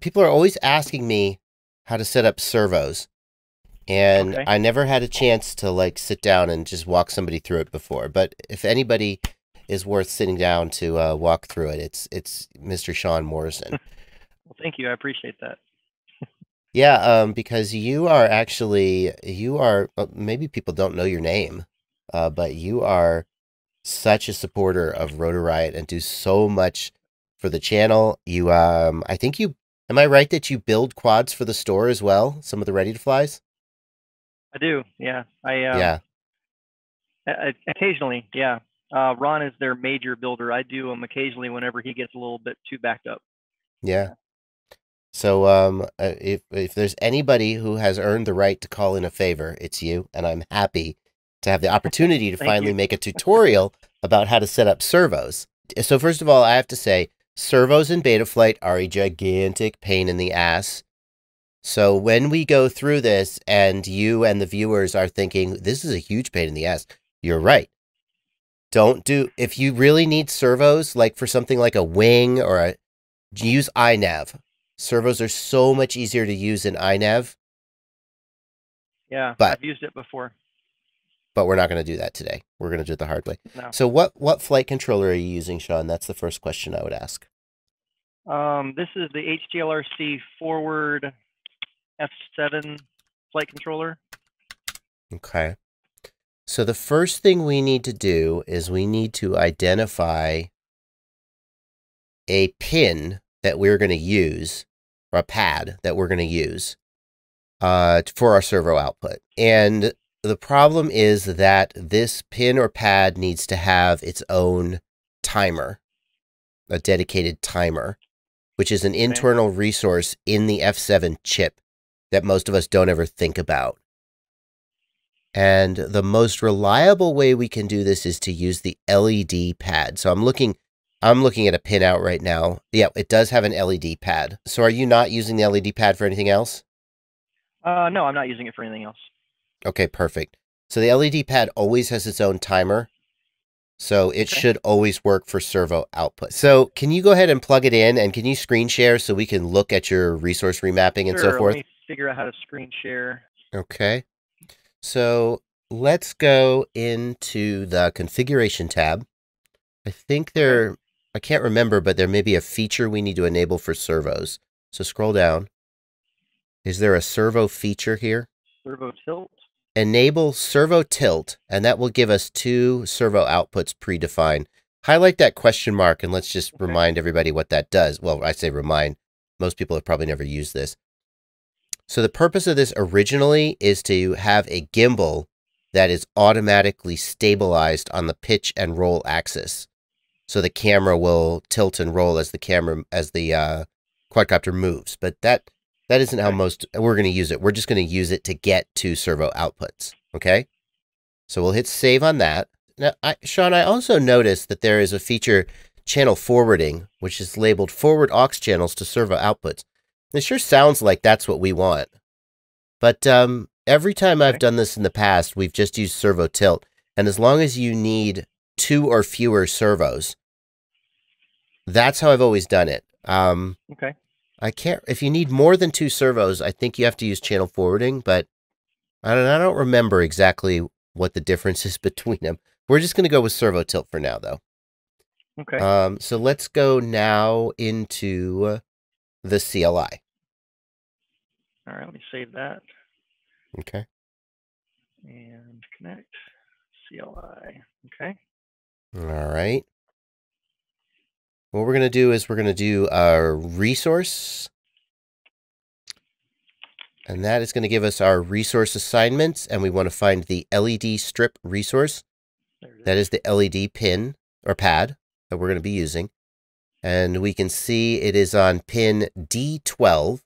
people are always asking me how to set up servos. And Okay. I never had a chance to like sit down and just walk somebody through it before. But if anybody is worth sitting down to uh, walk through it, it's it's Mr. Sean Morrison. Well, thank you. I appreciate that. yeah, um, because you are actually you are uh, maybe people don't know your name, uh, but you are such a supporter of Rotor Riot and do so much for the channel. You um, I think you am I right that you build quads for the store as well? Some of the ready to flies. I do. Yeah. I um, yeah. I- occasionally. Yeah. Uh, Ron is their major builder. I do them occasionally whenever he gets a little bit too backed up. Yeah. So um uh, if if there's anybody who has earned the right to call in a favor, it's you and I'm happy to have the opportunity to finally you. make a tutorial about how to set up servos. So first of all, I have to say servos in Betaflight are a gigantic pain in the ass. So when we go through this and you and the viewers are thinking this is a huge pain in the ass, you're right. Don't do if you really need servos like for something like a wing or a use iNav. Servos are so much easier to use in iNav, Yeah. But- I've used it before. But we're not going to do that today. We're going to do it the hard way. No. So what what flight controller are you using, Sean? That's the first question I would ask. Um, this is the HGLRC forward F7 flight controller. Okay. So the first thing we need to do is we need to identify a pin that we're going to use, or a pad that we're going to use uh, for our servo output. And the problem is that this pin or pad needs to have its own timer, a dedicated timer, which is an internal resource in the F7 chip that most of us don't ever think about. And the most reliable way we can do this is to use the LED pad. So I'm looking I'm looking at a pin out right now. Yeah, it does have an LED pad. So are you not using the LED pad for anything else? Uh, no, I'm not using it for anything else. Okay, perfect. So the LED pad always has its own timer. So it Okay. should always work for servo output. So can you go ahead and plug it in and can you screen share so we can look at your resource remapping and Sure, so forth? Let me figure out how to screen share. Okay. So let's go into the configuration tab. I think there, I can't remember, but there may be a feature we need to enable for servos. So scroll down. Is there a servo feature here? Servo tilt. Enable servo tilt, and that will give us two servo outputs predefined. Highlight that question mark and let's just Okay. remind everybody what that does. Well, I say remind. Most people have probably never used this. So the purpose of this originally is to have a gimbal that is automatically stabilized on the pitch and roll axis. So the camera will tilt and roll as the camera as the uh, quadcopter moves. But that that isn't how most we're going to use it. We're just going to use it to get to servo outputs. Okay. So we'll hit save on that. Now, I, Sean, I also noticed that there is a feature channel forwarding, which is labeled forward aux channels to servo outputs. It sure sounds like that's what we want. But um, every time I've done this in the past, we've just used servo tilt. And as long as you need two or fewer servos, that's how I've always done it. Um, Okay. I can't. If you need more than two servos, I think you have to use channel forwarding. But I don't. I don't remember exactly what the difference is between them. We're just going to go with servo tilt for now, though. Okay. Um, so let's go now into the CLI. All right. Let me save that Okay. and connect CLI. Okay. All right. What we're going to do is we're going to do a resource. And that is going to give us our resource assignments. And we want to find the LED strip resource. Is. That is the LED pin or pad that we're going to be using. And we can see it is on pin D12.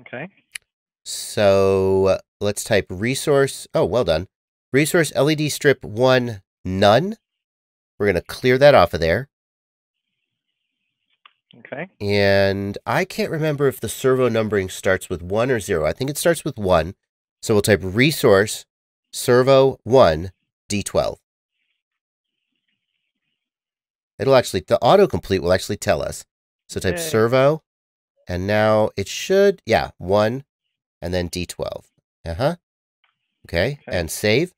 Okay. So uh, let's type resource. Oh, well done. Resource LED strip one none. We're going to clear that off of there. Okay. And I can't remember if the servo numbering starts with one or zero. I think it starts with one. So we'll type resource servo one D12. It'll actually, the autocomplete will actually tell us. So type Yay. servo, and now it should, yeah, one, and then D12. Uh huh. Okay, Okay. and save.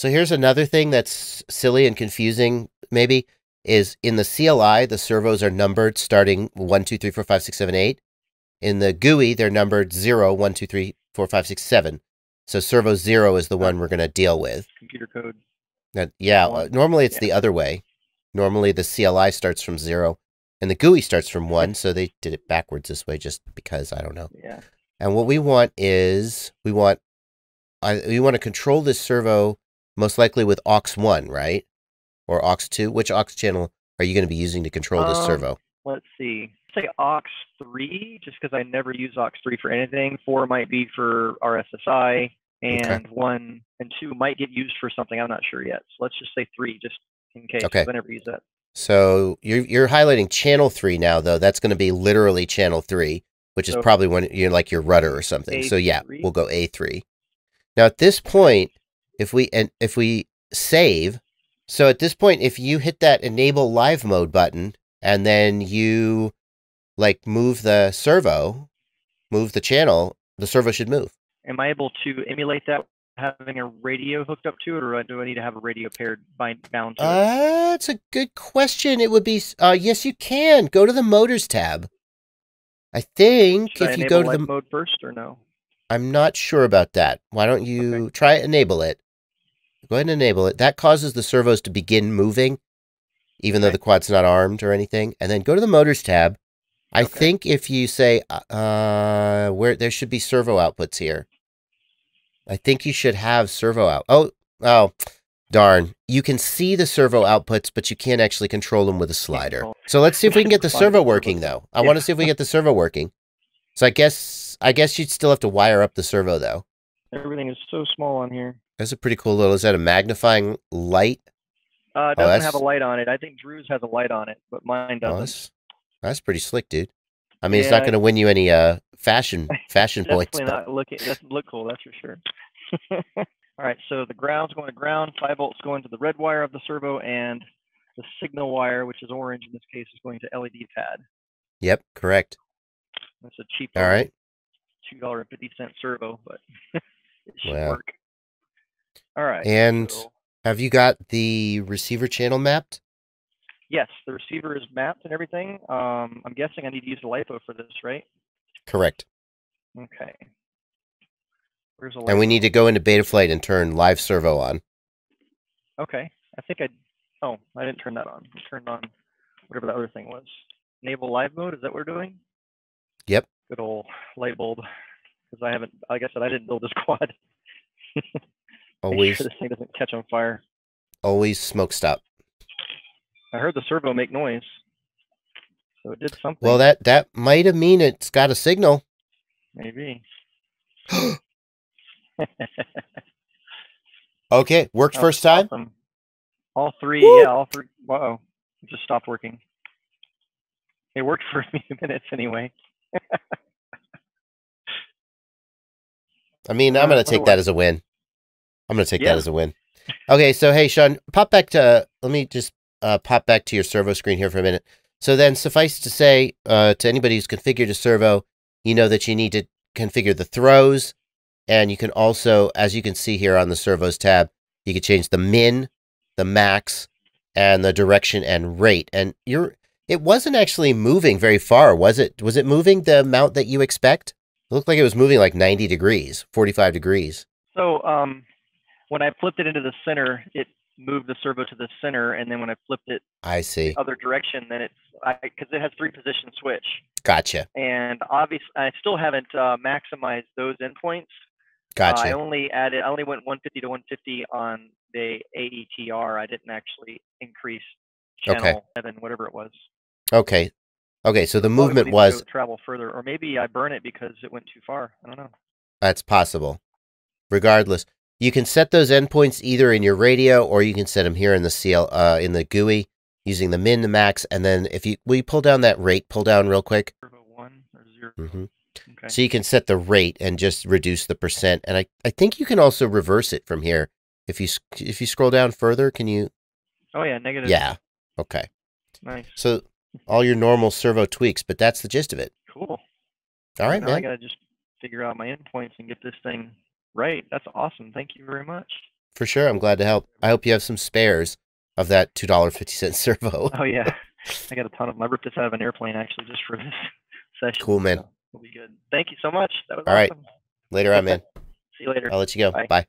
So here's another thing that's silly and confusing, maybe, is in the CLI, the servos are numbered starting 1, 2, 3, 4, 5, 6, 7, 8. In the GUI, they're numbered 0, 1, 2, 3, 4, 5, 6, 7. So servo 0 is the one we're going to deal with. Computer code. That, yeah, uh, normally it's Yeah. the other way. Normally the CLI starts from 0 and the GUI starts from 1, so they did it backwards this way just because, I don't know. Yeah. And what we want is we want I we want to control this servo most likely with aux1, right? Or aux2. Which aux channel are you going to be using to control this Um, servo? Let's see. Say aux three, just because I never use aux three for anything. Four might be for RSSI, and one and two might get used for something. I'm not sure yet. So let's just say three, just in case. Okay. I never use that. So you're you're highlighting channel 3 now though. That's going to be literally channel 3, which is So- probably when you're like your rudder or something. So yeah, we'll go A3. Now at this point, if we and if we save, so at this point if you hit that enable live mode button and then you like move the servo, move the channel, the servo should move. Am I able to emulate that having a radio hooked up to it, or do I need to have a radio paired bind, bound to it? Uh, that's a good question. It would be uh yes you can. Go to the motors tab. I think Should I if you go to the mode first, or no? I'm not sure about that. Why don't you try enable it? Go ahead and enable it. That causes the servos to begin moving, even though the quad's not armed or anything. And then go to the motors tab. I Okay. think if you say uh where there should be servo outputs here. I think you should have servo out. Oh, oh, darn. You can see the servo outputs, but you can't actually control them with a slider. So let's see if we can get the servo servo. working though. I Yeah. want to see if we get the servo working. So I guess I guess you'd still have to wire up the servo though. Everything is so small on here. That's a pretty cool little. Is that a magnifying light? Uh, it Oh, doesn't have a light on it. I think Drew's has a light on it, but mine Oh, doesn't. that's, that's pretty slick, dude. I mean, it's not going to win you any uh fashion fashion points. Definitely not looking. Doesn't look cool. That's for sure. All right, so the ground's going to ground. Five volts going to the red wire of the servo, and the signal wire, which is orange in this case, is going to LED pad. Yep, correct. That's a cheap. All right. Two dollar fifty cent servo, but it should Wow. work. All right. And so- have you got the receiver channel mapped? yes, the receiver is mapped and everything. Um, I'm guessing I need to use the LiPo for this, right? Correct. Okay. Where's the And we need to go into Betaflight and turn live servo on. Okay. I think I. Oh, I didn't turn that on. I turned on whatever the other thing was. Enable live mode. Is that what we're doing? Yep. Good old light bulb. Because I haven't. Like I said, I didn't build this quad. Always, sure this thing doesn't catch on fire. always smoke stop. I heard the servo make noise. So it did something. Well, that that might have mean it's got a signal. maybe. Okay, worked Oh, first time. awesome. All three, Woo! yeah, all three. Whoa, it just stopped working. It worked for a few minutes anyway. I mean, I'm gonna take that as a win. I'm gonna take Yeah. that as a win. Okay, so hey, Sean, pop back to. Let me just uh, pop back to your servo screen here for a minute. So then, suffice to say, uh, to anybody who's configured a servo, you know that you need to configure the throws, and you can also, as you can see here on the servos tab, you can change the min, the max, and the direction and rate. And you're, it wasn't actually moving very far, was it? Was it moving the amount that you expect? It looked like it was moving like 90 degrees, 45 degrees. So um, when I flipped it into the center, it moved the servo to the center, and then when I flipped it I see. other direction, then it's because it has three position switch, Gotcha. and obviously I still haven't uh, maximized those endpoints. Uh, Gotcha. I only added, I only went 150 to 150 on the AETR. I didn't actually increase channel Okay. seven, whatever it was. Okay. Okay, so the movement was travel further, or maybe I burn it because it went too far. I don't know. that's possible. Regardless, you can set those endpoints either in your radio or you can set them here in the CL uh in the GUI using the min, the max, and then if you will you pull down that rate pull down real quick. One or 0 hmm Okay. So you can set the rate and just reduce the percent. And I, I think you can also reverse it from here. If you if you scroll down further, can you? oh yeah, negative. Yeah. Okay. Nice. So all your normal servo tweaks, but that's the gist of it. Cool. All right, now I gotta just figure out my endpoints and get this thing right. That's awesome. Thank you very much. For sure. I'm glad to help. I hope you have some spares of that two dollar fifty cent servo. Oh yeah, I got a ton of them. I ripped this out of an airplane actually just for this session. Cool, man. so It'll be good. Thank you so much. That was All right. awesome. Later on, man. See you later. I'll let you go. Bye. Bye.